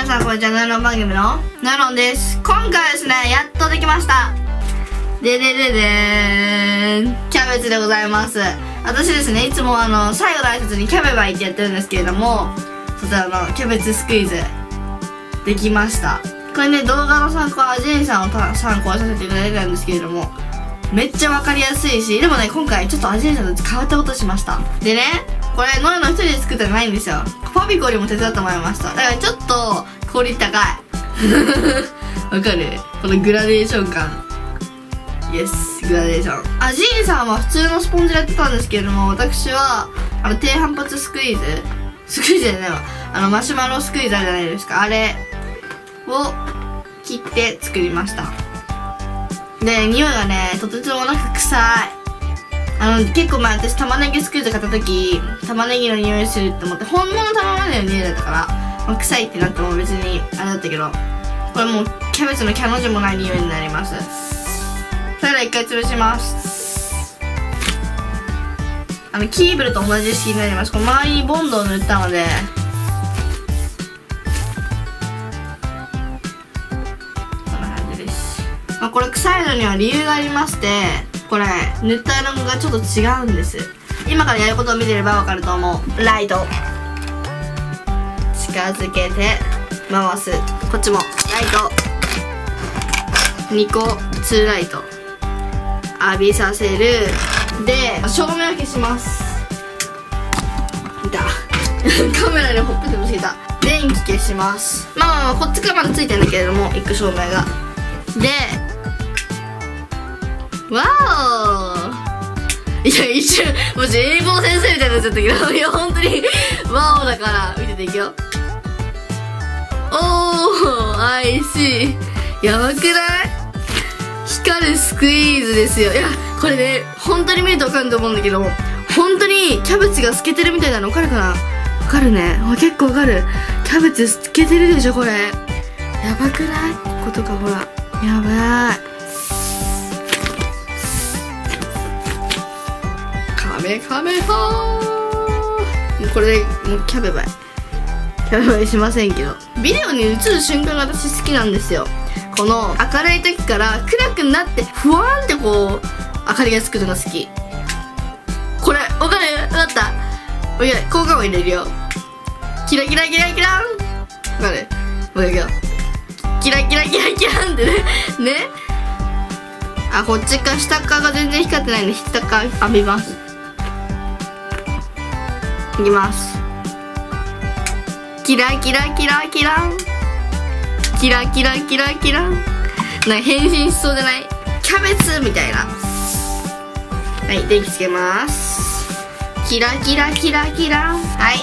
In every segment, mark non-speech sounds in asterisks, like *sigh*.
皆さんこんにちは、ノイロン番組のノイロンです。今回は。ですね、やっとできました。ででででーん。キャベツでございます。私ですね、いつもあの、最後の挨拶にキャベバイってやってるんですけれども、そしてあの、キャベツスクイズ、できました。これね、動画の参考は。ジェイさんを参考させていただいたんですけれども、めっちゃわかりやすいし、でもね、今回ちょっとアジェンさんと変わったことしました。でね、これ、ノイの一人で作ったんじゃないんですよ。パピコにも手伝ってもらいました。だからちょっと、クオリティ高い。*laughs* わかるこのグラデーション感。イエス、グラデーション。あ、ジーンさんは普通のスポンジでやってたんですけれども、私は、あの、低反発スクイーズスクイーズじゃないわ。あの、マシュマロスクイーズあるじゃないですか。あれを切って作りました。で、匂いがね、とてつもなく臭い。あの、結構前私玉ねぎスクーズ買った時、玉ねぎの匂いするって思って、本物の玉ねぎの匂いだったから、まあ、臭いってなっても別にあれだったけど、これもうキャベツのキャの字もない匂いになります。それでは一回潰します。あのキーブルと同じ式になります。この周りにボンドを塗ったので。こんな感じです、まあ、これ臭いのには理由がありましてこれ塗った色がちょっと違うんです。今からやることを見てればわかると思う。ライト。近づけて回す。こっちもライト。2個2ライト。浴びさせる。で照明を消します。いた *laughs* カメラでほっぺてもついた。電気消します。まあまあまあこっちからまだついてんだけれども一個照明が。でわお。いや一瞬もし英語の先生みたいになっちゃったけどいや本当にワオだから見てていくよ。おー I see やばくない？光るスクイーズですよ。いやこれね本当に見ると分かると思うんだけど本当にキャベツが透けてるみたいなの分かるかな？分かるね。結構分かる。キャベツ透けてるでしょこれ。やばくない？こことかほら。やばい。メカメハーこれでもうキャベバイ。キャベバイしませんけど。ビデオに映る瞬間が私好きなんですよ。この明るい時から暗くなってふわーんってこう明かりがつくのが好き。これわかる？わかった？おいや効果も入れるよ。キラキラキラキランわかる？もういくよ。キラキラキラキランってね。ね。あこっちか下側が全然光ってないんで下側浴びます。いきます。キラキラキラキラン。キラキラキラキラなんか変身しそうじゃない？キャベツみたいな。はい電気つけます。キラキラキラキラはい。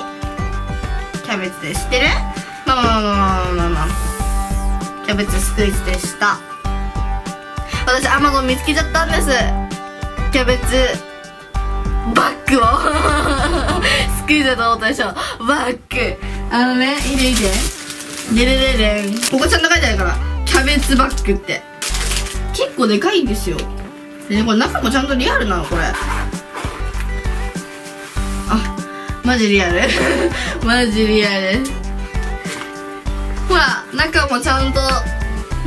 キャベツで知ってる？まあまあまあまあまあまあキャベツスクイズでした。私アマゾン見つけちゃったんです。キャベツバッグを。クイズだと思ったでしょバッグあのね見て見てでれれれここちゃんと書いてあるからキャベツバッグって。結構でかいんですよ。でねこれ中もちゃんとリアルなのこれ。あマジリアル。*laughs* マジリアル。ほら中もちゃんと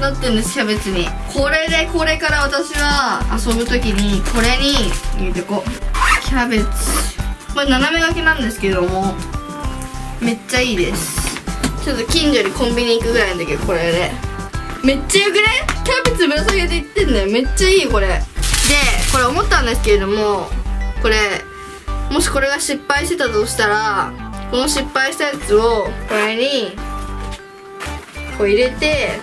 なってんですキャベツに。これでこれから私は遊ぶ時にこれに入れてこう。キャベツ。これ斜め書きなんですけどもめっちゃいいです。ちょっと近所にコンビニ行くぐらいなんだけどこれで。めっちゃよくねキャベツぶら下げていってんだよ。めっちゃいいこれ。でこれ思ったんですけれどもこれもしこれが失敗してたとしたらこの失敗したやつをこれにこう入れて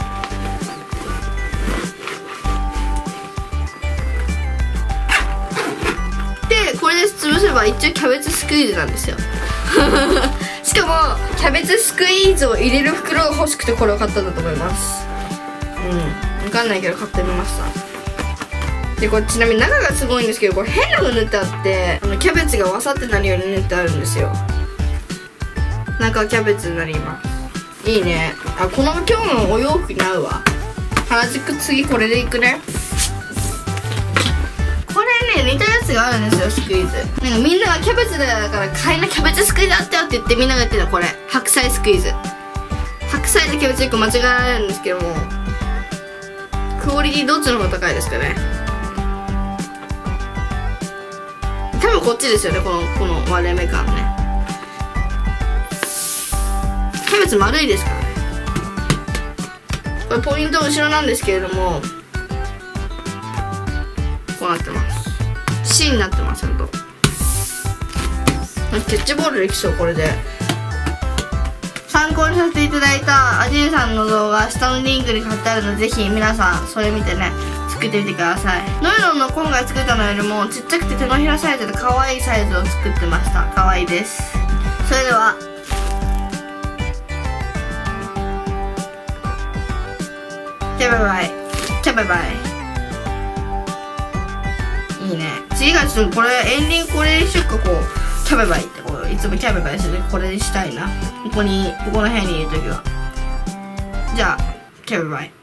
これで潰せば一応キャベツスクイーズなんですよ。*laughs* しかもキャベツスクイーズを入れる袋が欲しくてこれを買ったんだと思います。うん。分かんないけど買ってみました。でこれちなみに中がすごいんですけどこれ変なの塗ってあってあのキャベツがわさってなるように塗ってあるんですよ。中キャベツになります。いいね。あこの今日のお洋服に合うわ。原宿次これでいくね。があるんですよスクイーズ。なんかみんながキャベツだから買いなキャベツスクイーズあったよって言ってみんながやってるのこれ。白菜スクイーズ。白菜とキャベツ1個間違えられるんですけどもクオリティどっちの方が高いですかね。多分こっちですよねこのこの割れ目感ね。キャベツ丸いですからね。これポイント後ろなんですけれどもこうなってます。C になってますちゃんとキャッチボールできそうこれで。参考にさせていただいたアジルさんの動画下のリンクに貼ってあるのでぜひ皆さんそれ見てね作ってみてください。ノイロンの今回作ったのよりもちっちゃくて手のひらサイズで可愛いサイズを作ってました。可愛いです。それではじゃあバイバイ。じゃあバイバイ。いいね。次がちょっとこれエンディングこれにしっかこうキャベバイってこういつもキャベバイするこれにしたいな。ここにここの部屋にいる時は。じゃあキャベバイ。